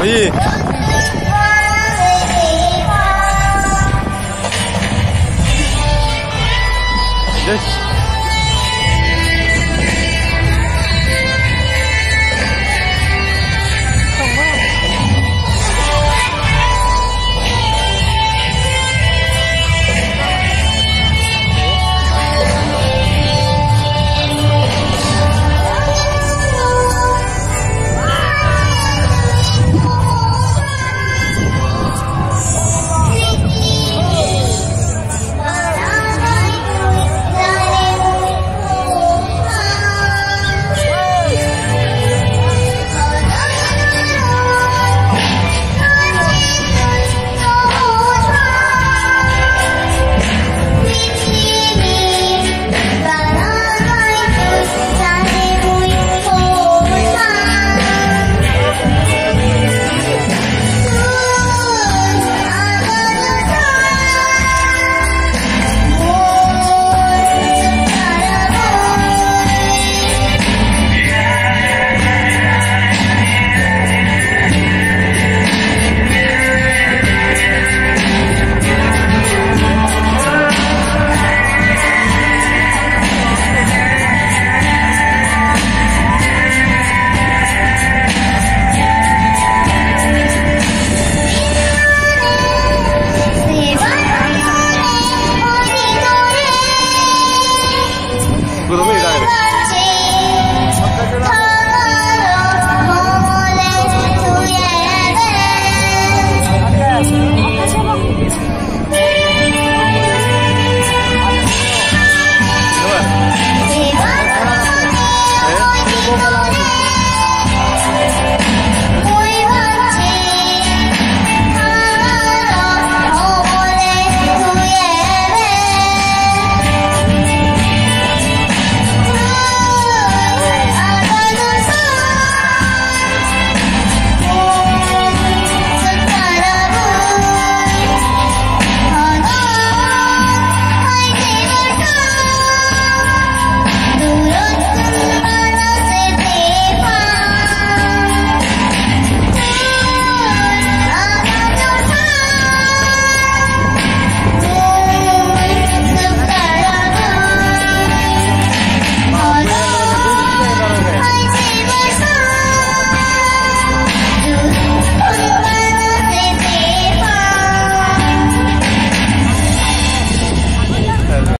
可以。是